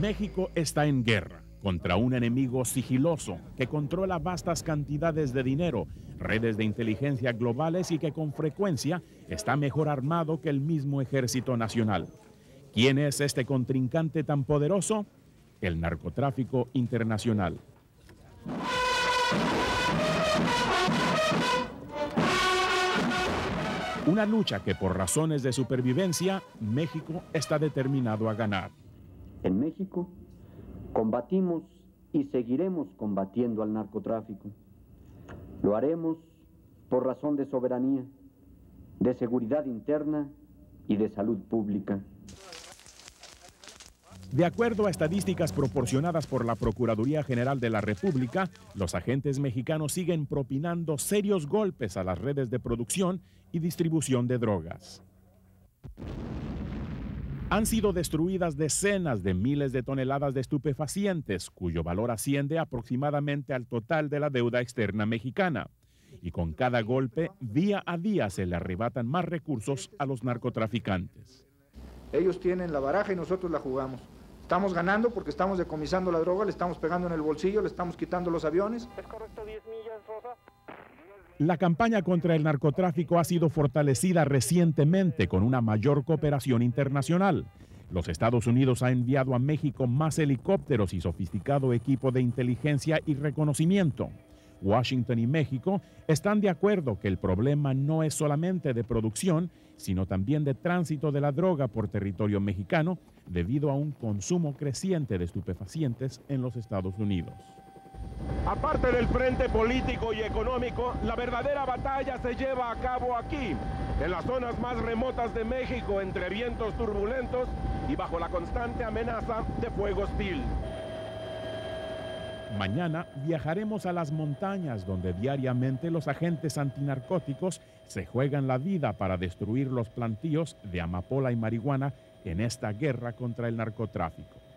México está en guerra contra un enemigo sigiloso que controla vastas cantidades de dinero, redes de inteligencia globales y que con frecuencia está mejor armado que el mismo ejército nacional. ¿Quién es este contrincante tan poderoso? El narcotráfico internacional. Una lucha que por razones de supervivencia México está determinado a ganar. En México combatimos y seguiremos combatiendo al narcotráfico. Lo haremos por razón de soberanía, de seguridad interna y de salud pública. De acuerdo a estadísticas proporcionadas por la Procuraduría General de la República, los agentes mexicanos siguen propinando serios golpes a las redes de producción y distribución de drogas. Han sido destruidas decenas de miles de toneladas de estupefacientes, cuyo valor asciende aproximadamente al total de la deuda externa mexicana. Y con cada golpe, día a día se le arrebatan más recursos a los narcotraficantes. Ellos tienen la baraja y nosotros la jugamos. Estamos ganando porque estamos decomisando la droga, le estamos pegando en el bolsillo, le estamos quitando los aviones. ¿Es correcto 10 millas, Rosa? La campaña contra el narcotráfico ha sido fortalecida recientemente con una mayor cooperación internacional. Los Estados Unidos ha enviado a México más helicópteros y sofisticado equipo de inteligencia y reconocimiento. Washington y México están de acuerdo que el problema no es solamente de producción, sino también de tránsito de la droga por territorio mexicano debido a un consumo creciente de estupefacientes en los Estados Unidos. Aparte del frente político y económico, la verdadera batalla se lleva a cabo aquí, en las zonas más remotas de México, entre vientos turbulentos y bajo la constante amenaza de fuego hostil. Mañana viajaremos a las montañas donde diariamente los agentes antinarcóticos se juegan la vida para destruir los plantíos de amapola y marihuana en esta guerra contra el narcotráfico.